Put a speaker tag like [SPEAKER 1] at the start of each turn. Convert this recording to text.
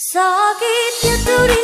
[SPEAKER 1] Sakitnya tuh di